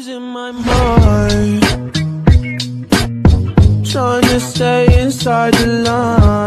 losing my mind. Trying to stay inside the line.